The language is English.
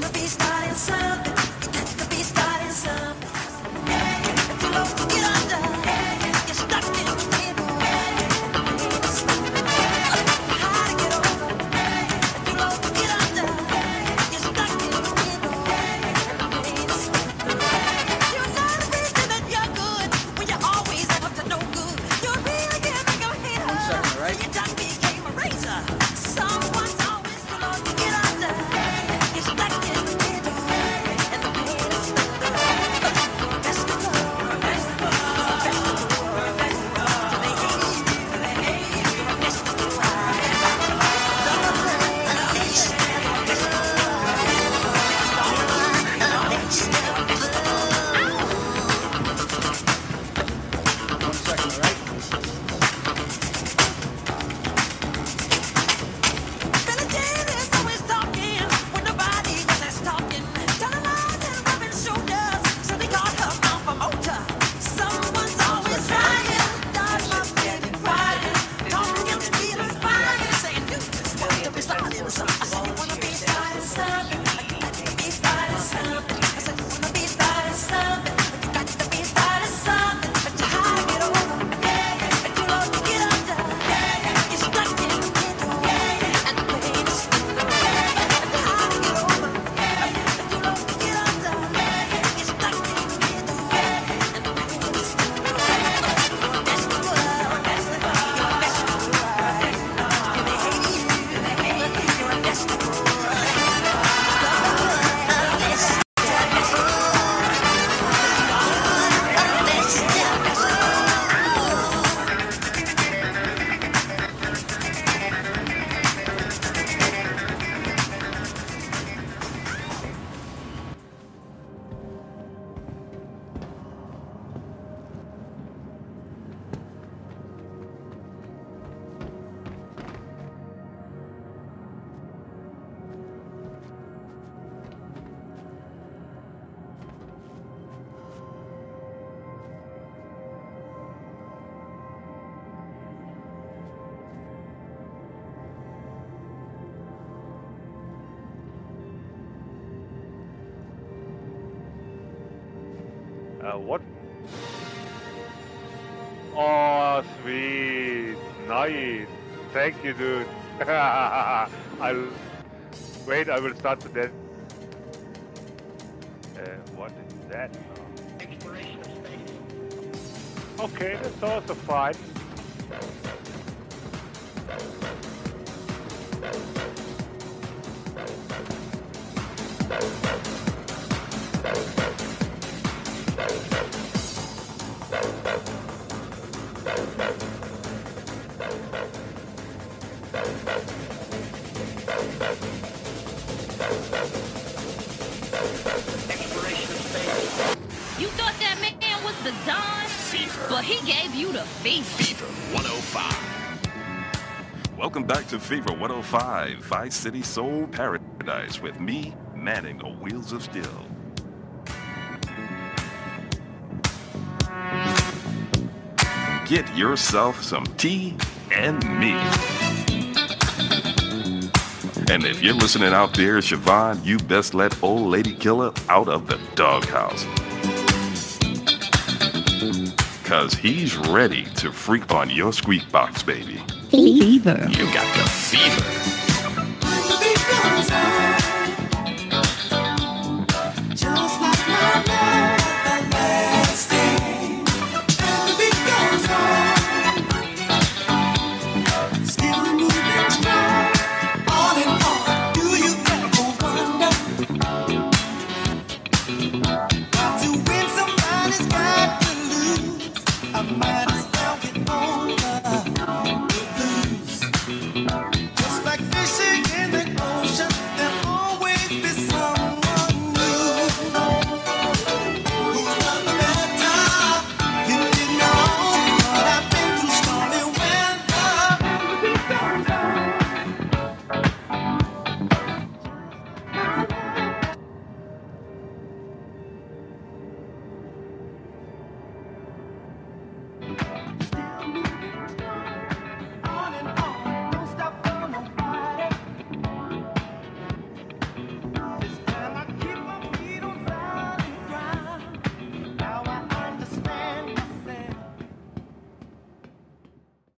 gonna be starting something. Sånt. Uh, what? Oh, sweet. Nice. Thank you, dude. I'll... Wait, I will start to dance. Uh, what is that? Exploration of space. Okay, that's also fine. The Don, Fever. but he gave you the fever. Fever 105. Welcome back to Fever 105, Vice City Soul Paradise, with me, manning the wheels of steel. Get yourself some tea and me. And if you're listening out there, Siobhan, you best let old lady killer out of the doghouse. Cause he's ready to freak on your squeak box, baby. Fever. You got the fever.